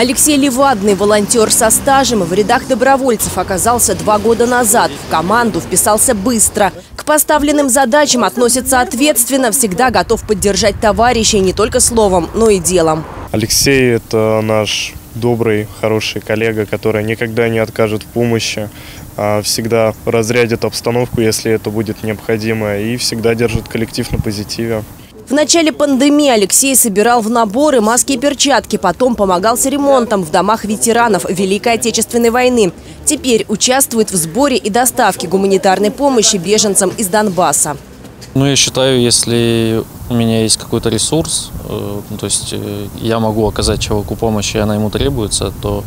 Алексей Левадный, волонтер со стажем, в рядах добровольцев оказался два года назад. В команду вписался быстро. К поставленным задачам относится ответственно, всегда готов поддержать товарищей не только словом, но и делом. Алексей – это наш добрый, хороший коллега, который никогда не откажет в помощи, а всегда разрядит обстановку, если это будет необходимо, и всегда держит коллектив на позитиве. В начале пандемии Алексей собирал в наборы маски и перчатки, потом помогал с ремонтом в домах ветеранов Великой Отечественной войны. Теперь участвует в сборе и доставке гуманитарной помощи беженцам из Донбасса. Ну, я считаю, если у меня есть какой-то ресурс, э, то есть э, я могу оказать человеку помощь, и она ему требуется, то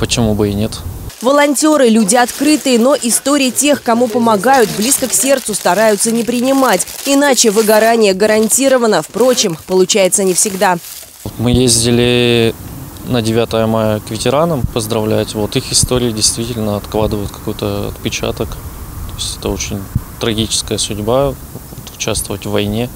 почему бы и нет. Волонтеры – люди открытые, но истории тех, кому помогают, близко к сердцу стараются не принимать. Иначе выгорание гарантировано. Впрочем, получается не всегда. Мы ездили на 9 мая к ветеранам поздравлять. Вот их истории действительно откладывают какой-то отпечаток. То есть это очень трагическая судьба участвовать в войне.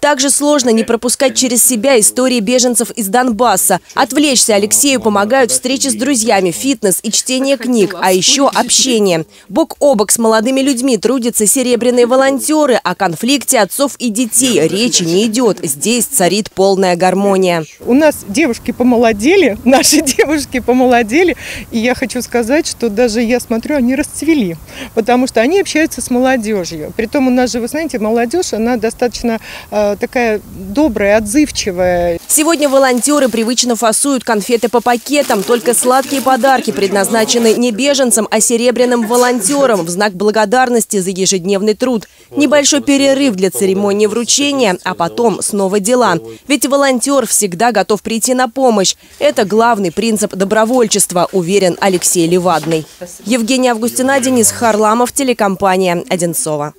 Также сложно не пропускать через себя истории беженцев из Донбасса. Отвлечься Алексею помогают встречи с друзьями, фитнес и чтение книг, а еще общение. Бок о бок с молодыми людьми трудятся серебряные волонтеры. О конфликте отцов и детей речи не идет. Здесь царит полная гармония. У нас девушки помолодели, наши девушки помолодели. И я хочу сказать, что даже я смотрю, они расцвели. Потому что они общаются с молодежью. Притом у нас же, вы знаете, молодежь, она достаточно э, такая добрая, отзывчивая. Сегодня волонтеры привычно фасуют конфеты по пакетам. Только сладкие подарки предназначены не беженцам, а серебряным волонтерам в знак благодарности за ежедневный труд. Небольшой перерыв для церемонии вручения, а потом снова дела. Ведь волонтер всегда готов прийти на помощь. Это главный принцип добровольчества, уверен Алексей Левадный. Евгений Августина, Денис Харламов, телекомпания «Одинцова».